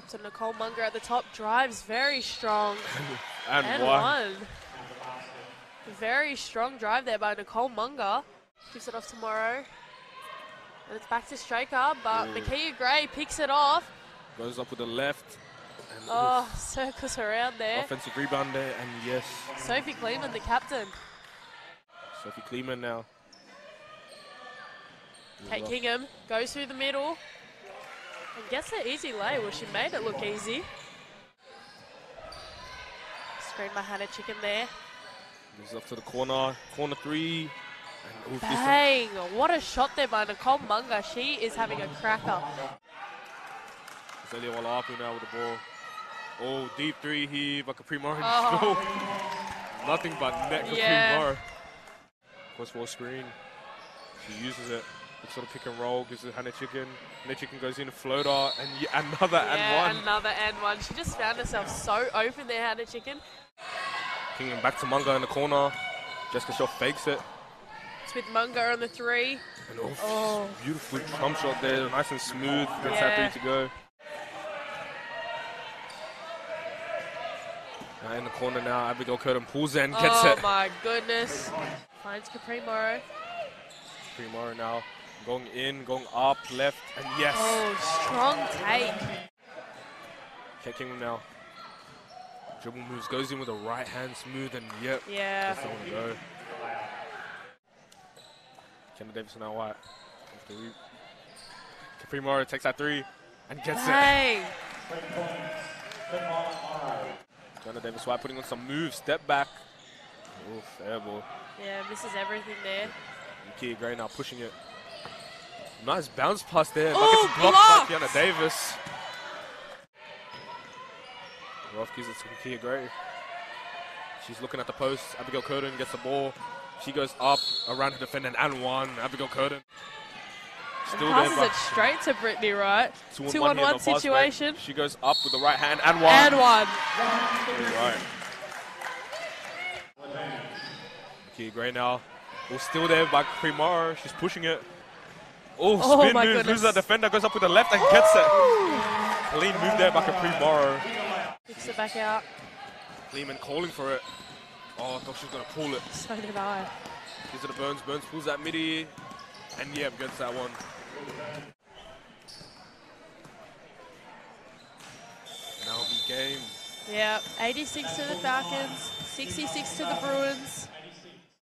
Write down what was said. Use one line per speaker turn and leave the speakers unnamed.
Captain Nicole Munger at the top drives very strong.
and,
and
one.
one. Very strong drive there by Nicole Munger. Gives it off tomorrow. And it's back to Straker, but mm.
Yeah.
Makia Gray picks it off.
Goes up with the left. And
Oh, circles around there.
offensive rebound there. And yes,
Sophie Kleeman, the captain.
Sophie Kleeman now.
Kate Kingham goes through the middle and gets the easy lay. Well, she made it look easy. Screen by Hannah Chicken there.
Moves up to the corner. Corner three. And oof, this one-
Bang! What a shot there by Nicole Munger. She is having a cracker.
Celia Walapu now with the ball. Oh, deep three here by Capri Murray.
Oh.
Nothing but net Capri
Yeah.
Murray. Goes for a screen. She uses it. Sort of pick and roll, gives it Hannah Chicken. Hannah Chicken goes in a floater, and y- another
yeah,
and one.
another and one. She just found herself so open there, Hannah Chicken.
Kinging back to Munger in the corner. Jessica Shaw fakes it.
It's with Munger on the three.
And oh,
Oh.
beautiful jump shot there, nice and smooth. Gets
Yeah.
three to go. In the corner now, Abigail Curtin pulls in, gets
oh
it.
my goodness. Finds Capri Morrow.
Primaro now going in, going up, left, and yes.
Oh, strong take.
Kicking him now. Dribble moves, goes in with a right hand, smooth, and yep.
Yeah.
Gets that one to go. Kendall Davidson now white. The. Capri Mara takes that three and gets it.
Bang!
Jenna Davis White putting on some moves, step back. Oof, fair ball.
Yeah, misses everything there.
Kia Gray now pushing it. Nice bounce pass there.
Ooh,
gets blocked by! Kiana Davis. Rough gives it to Kia Gray. She's looking at the post. Abigail Curtin gets the ball. She goes up around the defender and one. Abigail Curtin. Still there,
passes
but
it straight to Brittany Wright.
two on
Two
one,
on
here
one
the fast break.
situation.
She goes up with the right hand and one.
And one.
Right. Kia Gray now. Oh, still there by Primaro. She's pushing it. Oh,
Oh
spin
my
move.
goodness.
Loses that defender. Goes up with the left and gets it. Clean move there by Primaro.
Picks it back out.
Lehman calling for it. Oh, I thought she was going to pull it.
So did I.
Gives it to Burns. Burns pulls that midi. And yeah, gets that one. Now be game.
Yeah, 86 to the Falcons, 66 to the Bruins.